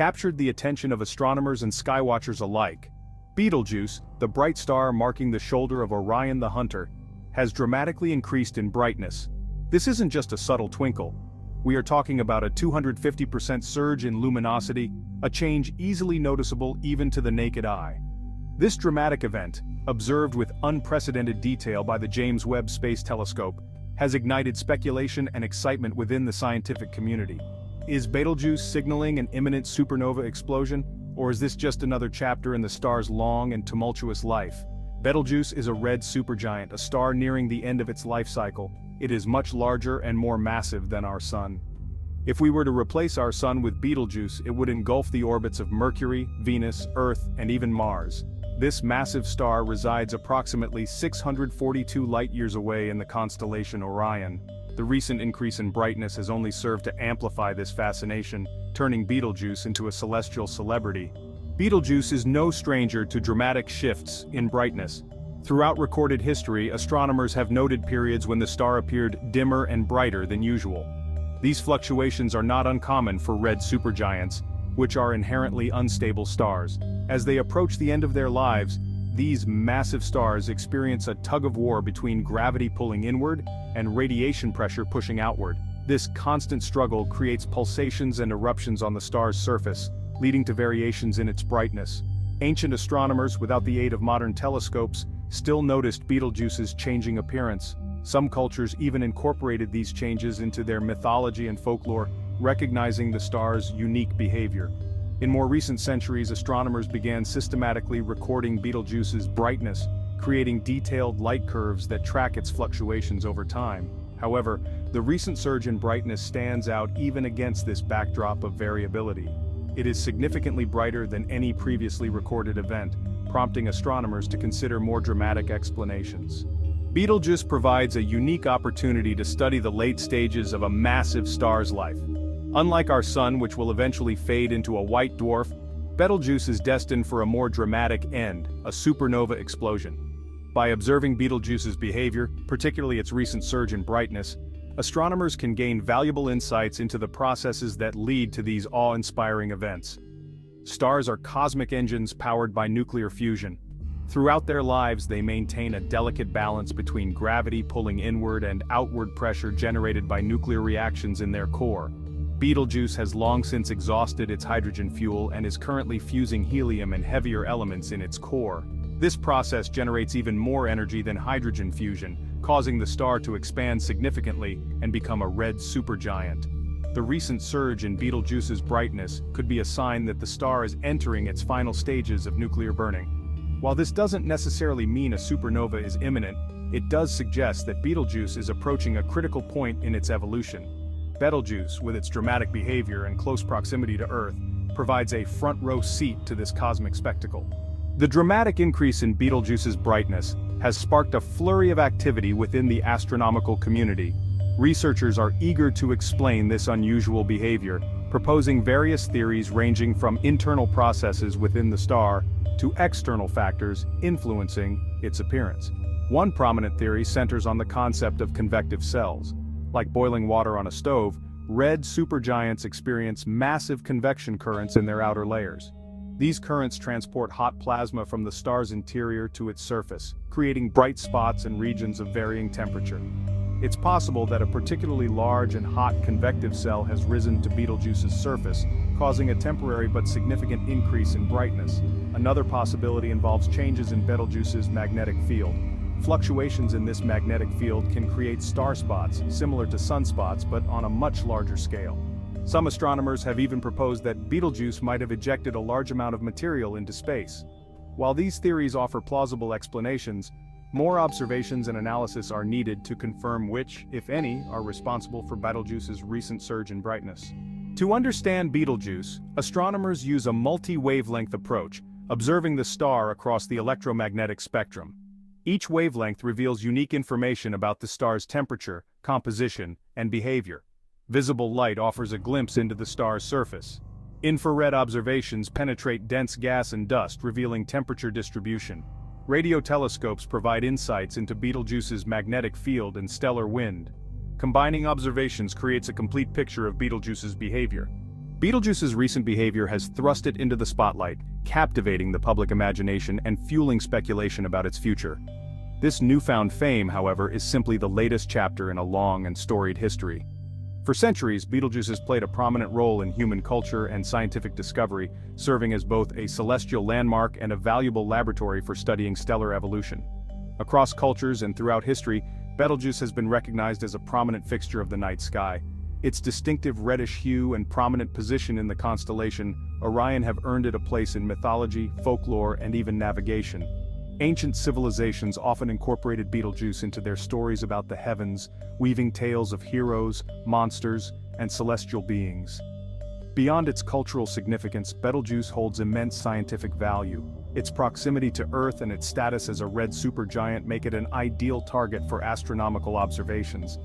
captured the attention of astronomers and skywatchers alike. Betelgeuse, the bright star marking the shoulder of Orion the Hunter, has dramatically increased in brightness. This isn't just a subtle twinkle. We are talking about a 250% surge in luminosity, a change easily noticeable even to the naked eye. This dramatic event, observed with unprecedented detail by the James Webb Space Telescope, has ignited speculation and excitement within the scientific community. Is Betelgeuse signaling an imminent supernova explosion, or is this just another chapter in the star's long and tumultuous life? Betelgeuse is a red supergiant, a star nearing the end of its life cycle. It is much larger and more massive than our Sun. If we were to replace our Sun with Betelgeuse it would engulf the orbits of Mercury, Venus, Earth, and even Mars. This massive star resides approximately 642 light-years away in the constellation Orion. The recent increase in brightness has only served to amplify this fascination, turning Betelgeuse into a celestial celebrity. Betelgeuse is no stranger to dramatic shifts in brightness. Throughout recorded history astronomers have noted periods when the star appeared dimmer and brighter than usual. These fluctuations are not uncommon for red supergiants, which are inherently unstable stars. As they approach the end of their lives, these massive stars experience a tug-of-war between gravity pulling inward and radiation pressure pushing outward. This constant struggle creates pulsations and eruptions on the star's surface, leading to variations in its brightness. Ancient astronomers without the aid of modern telescopes still noticed Betelgeuse's changing appearance. Some cultures even incorporated these changes into their mythology and folklore, recognizing the star's unique behavior. In more recent centuries astronomers began systematically recording Betelgeuse's brightness, creating detailed light curves that track its fluctuations over time. However, the recent surge in brightness stands out even against this backdrop of variability. It is significantly brighter than any previously recorded event, prompting astronomers to consider more dramatic explanations. Betelgeuse provides a unique opportunity to study the late stages of a massive star's life. Unlike our sun which will eventually fade into a white dwarf, Betelgeuse is destined for a more dramatic end, a supernova explosion. By observing Betelgeuse's behavior, particularly its recent surge in brightness, astronomers can gain valuable insights into the processes that lead to these awe-inspiring events. Stars are cosmic engines powered by nuclear fusion. Throughout their lives they maintain a delicate balance between gravity pulling inward and outward pressure generated by nuclear reactions in their core. Betelgeuse has long since exhausted its hydrogen fuel and is currently fusing helium and heavier elements in its core. This process generates even more energy than hydrogen fusion, causing the star to expand significantly and become a red supergiant. The recent surge in Betelgeuse's brightness could be a sign that the star is entering its final stages of nuclear burning. While this doesn't necessarily mean a supernova is imminent, it does suggest that Betelgeuse is approaching a critical point in its evolution. Betelgeuse, with its dramatic behavior and close proximity to Earth, provides a front-row seat to this cosmic spectacle. The dramatic increase in Betelgeuse's brightness has sparked a flurry of activity within the astronomical community. Researchers are eager to explain this unusual behavior, proposing various theories ranging from internal processes within the star to external factors influencing its appearance. One prominent theory centers on the concept of convective cells. Like boiling water on a stove, red supergiants experience massive convection currents in their outer layers. These currents transport hot plasma from the star's interior to its surface, creating bright spots and regions of varying temperature. It's possible that a particularly large and hot convective cell has risen to Betelgeuse's surface, causing a temporary but significant increase in brightness. Another possibility involves changes in Betelgeuse's magnetic field. Fluctuations in this magnetic field can create star spots, similar to sunspots but on a much larger scale. Some astronomers have even proposed that Betelgeuse might have ejected a large amount of material into space. While these theories offer plausible explanations, more observations and analysis are needed to confirm which, if any, are responsible for Betelgeuse's recent surge in brightness. To understand Betelgeuse, astronomers use a multi-wavelength approach, observing the star across the electromagnetic spectrum. Each wavelength reveals unique information about the star's temperature, composition, and behavior. Visible light offers a glimpse into the star's surface. Infrared observations penetrate dense gas and dust revealing temperature distribution. Radio telescopes provide insights into Betelgeuse's magnetic field and stellar wind. Combining observations creates a complete picture of Betelgeuse's behavior. Betelgeuse's recent behavior has thrust it into the spotlight, captivating the public imagination and fueling speculation about its future. This newfound fame, however, is simply the latest chapter in a long and storied history. For centuries, Betelgeuse has played a prominent role in human culture and scientific discovery, serving as both a celestial landmark and a valuable laboratory for studying stellar evolution. Across cultures and throughout history, Betelgeuse has been recognized as a prominent fixture of the night sky, its distinctive reddish hue and prominent position in the constellation, Orion have earned it a place in mythology, folklore, and even navigation. Ancient civilizations often incorporated Betelgeuse into their stories about the heavens, weaving tales of heroes, monsters, and celestial beings. Beyond its cultural significance, Betelgeuse holds immense scientific value. Its proximity to Earth and its status as a red supergiant make it an ideal target for astronomical observations.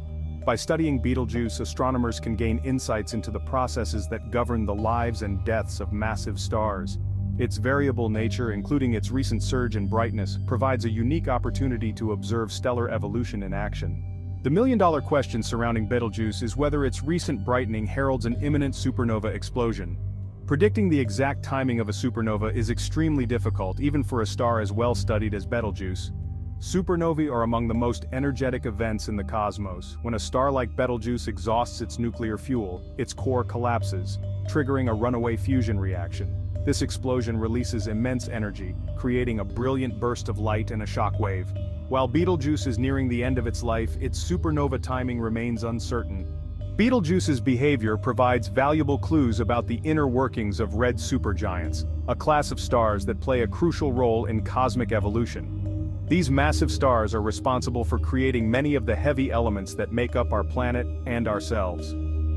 By studying Betelgeuse, astronomers can gain insights into the processes that govern the lives and deaths of massive stars. Its variable nature, including its recent surge in brightness, provides a unique opportunity to observe stellar evolution in action. The million-dollar question surrounding Betelgeuse is whether its recent brightening heralds an imminent supernova explosion. Predicting the exact timing of a supernova is extremely difficult even for a star as well studied as Betelgeuse. Supernovae are among the most energetic events in the cosmos. When a star like Betelgeuse exhausts its nuclear fuel, its core collapses, triggering a runaway fusion reaction. This explosion releases immense energy, creating a brilliant burst of light and a shock wave. While Betelgeuse is nearing the end of its life, its supernova timing remains uncertain. Betelgeuse's behavior provides valuable clues about the inner workings of red supergiants, a class of stars that play a crucial role in cosmic evolution. These massive stars are responsible for creating many of the heavy elements that make up our planet and ourselves.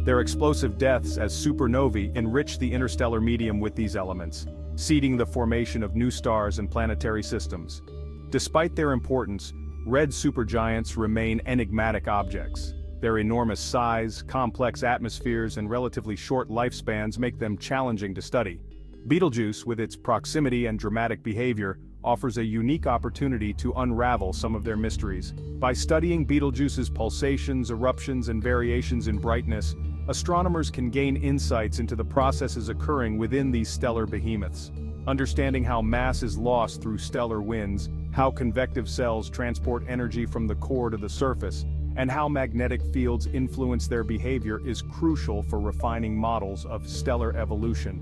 Their explosive deaths as supernovae enrich the interstellar medium with these elements, seeding the formation of new stars and planetary systems. Despite their importance, red supergiants remain enigmatic objects. Their enormous size, complex atmospheres and relatively short lifespans make them challenging to study. Betelgeuse, with its proximity and dramatic behavior, offers a unique opportunity to unravel some of their mysteries. By studying Betelgeuse's pulsations, eruptions and variations in brightness, astronomers can gain insights into the processes occurring within these stellar behemoths. Understanding how mass is lost through stellar winds, how convective cells transport energy from the core to the surface, and how magnetic fields influence their behavior is crucial for refining models of stellar evolution.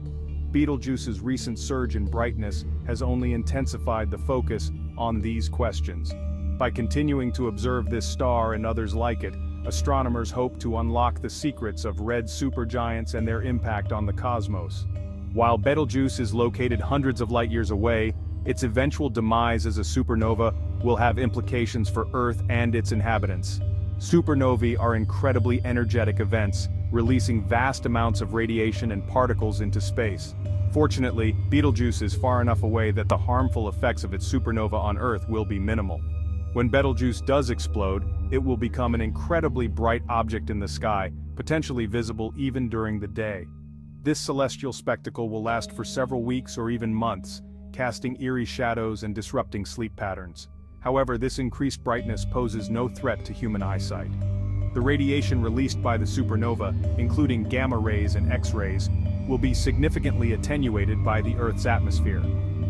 Betelgeuse's recent surge in brightness has only intensified the focus on these questions. By continuing to observe this star and others like it, astronomers hope to unlock the secrets of red supergiants and their impact on the cosmos. While Betelgeuse is located hundreds of light years away, its eventual demise as a supernova will have implications for Earth and its inhabitants. Supernovae are incredibly energetic events, releasing vast amounts of radiation and particles into space. Fortunately, Betelgeuse is far enough away that the harmful effects of its supernova on Earth will be minimal. When Betelgeuse does explode, it will become an incredibly bright object in the sky, potentially visible even during the day. This celestial spectacle will last for several weeks or even months, casting eerie shadows and disrupting sleep patterns. However, this increased brightness poses no threat to human eyesight. The radiation released by the supernova, including gamma rays and X-rays, will be significantly attenuated by the Earth's atmosphere.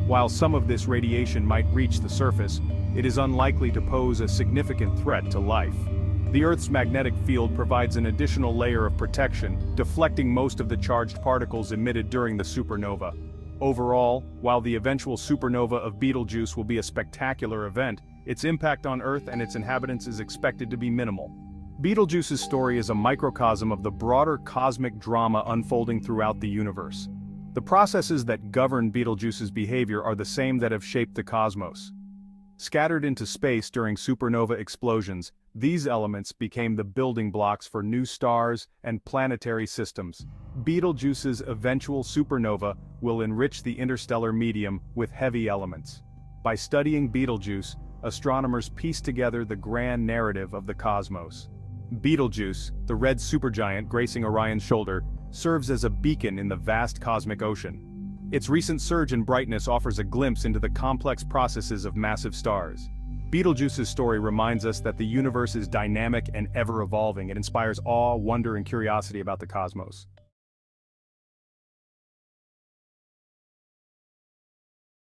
While some of this radiation might reach the surface, it is unlikely to pose a significant threat to life. The Earth's magnetic field provides an additional layer of protection, deflecting most of the charged particles emitted during the supernova. Overall, while the eventual supernova of Betelgeuse will be a spectacular event, its impact on Earth and its inhabitants is expected to be minimal. Betelgeuse's story is a microcosm of the broader cosmic drama unfolding throughout the universe. The processes that govern Betelgeuse's behavior are the same that have shaped the cosmos. Scattered into space during supernova explosions, these elements became the building blocks for new stars and planetary systems. Betelgeuse's eventual supernova will enrich the interstellar medium with heavy elements. By studying Betelgeuse, astronomers piece together the grand narrative of the cosmos. Betelgeuse, the red supergiant gracing Orion's shoulder, serves as a beacon in the vast cosmic ocean. Its recent surge in brightness offers a glimpse into the complex processes of massive stars. Betelgeuse's story reminds us that the universe is dynamic and ever-evolving and inspires awe, wonder and curiosity about the cosmos.